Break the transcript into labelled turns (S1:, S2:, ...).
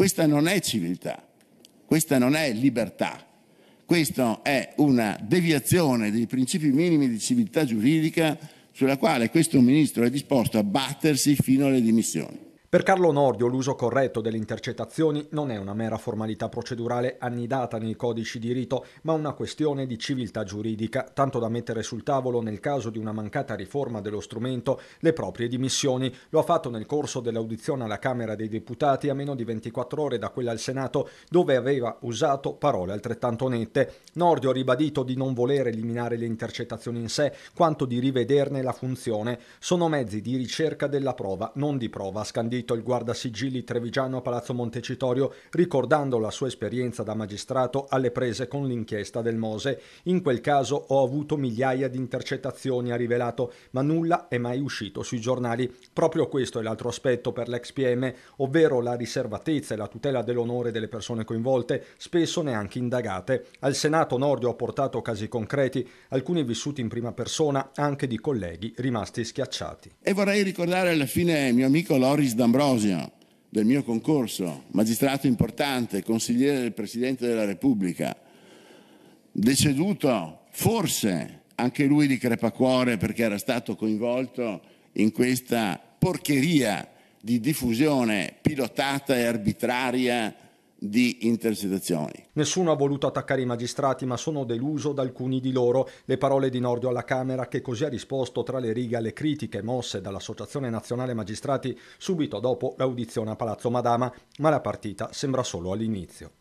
S1: Questa non è civiltà, questa non è libertà, questa è una deviazione dei principi minimi di civiltà giuridica sulla quale questo Ministro è disposto a battersi fino alle dimissioni.
S2: Per Carlo Nordio l'uso corretto delle intercettazioni non è una mera formalità procedurale annidata nei codici di rito, ma una questione di civiltà giuridica, tanto da mettere sul tavolo nel caso di una mancata riforma dello strumento le proprie dimissioni. Lo ha fatto nel corso dell'audizione alla Camera dei Deputati a meno di 24 ore da quella al Senato, dove aveva usato parole altrettanto nette. Nordio ha ribadito di non voler eliminare le intercettazioni in sé, quanto di rivederne la funzione. Sono mezzi di ricerca della prova, non di prova scandita scritto il guardasigilli trevigiano a Palazzo Montecitorio ricordando la sua esperienza da magistrato alle prese con l'inchiesta del Mose. In quel caso ho avuto migliaia di intercettazioni, ha rivelato, ma nulla è mai uscito sui giornali. Proprio questo è l'altro aspetto per l'ex PM, ovvero la riservatezza e la tutela dell'onore delle persone coinvolte, spesso neanche indagate. Al Senato Nordio ha portato casi concreti, alcuni vissuti in prima persona, anche di colleghi rimasti schiacciati.
S1: E vorrei ricordare alla fine mio amico Loris D'Ambrosio D'Ambrosio del mio concorso, magistrato importante, consigliere del Presidente della Repubblica, deceduto forse anche lui di crepacuore perché era stato coinvolto in questa porcheria di diffusione pilotata e arbitraria di intercettazioni.
S2: Nessuno ha voluto attaccare i magistrati, ma sono deluso da alcuni di loro. Le parole di Nordio alla Camera, che così ha risposto tra le righe alle critiche mosse dall'Associazione Nazionale Magistrati subito dopo l'audizione a Palazzo Madama, ma la partita sembra solo all'inizio.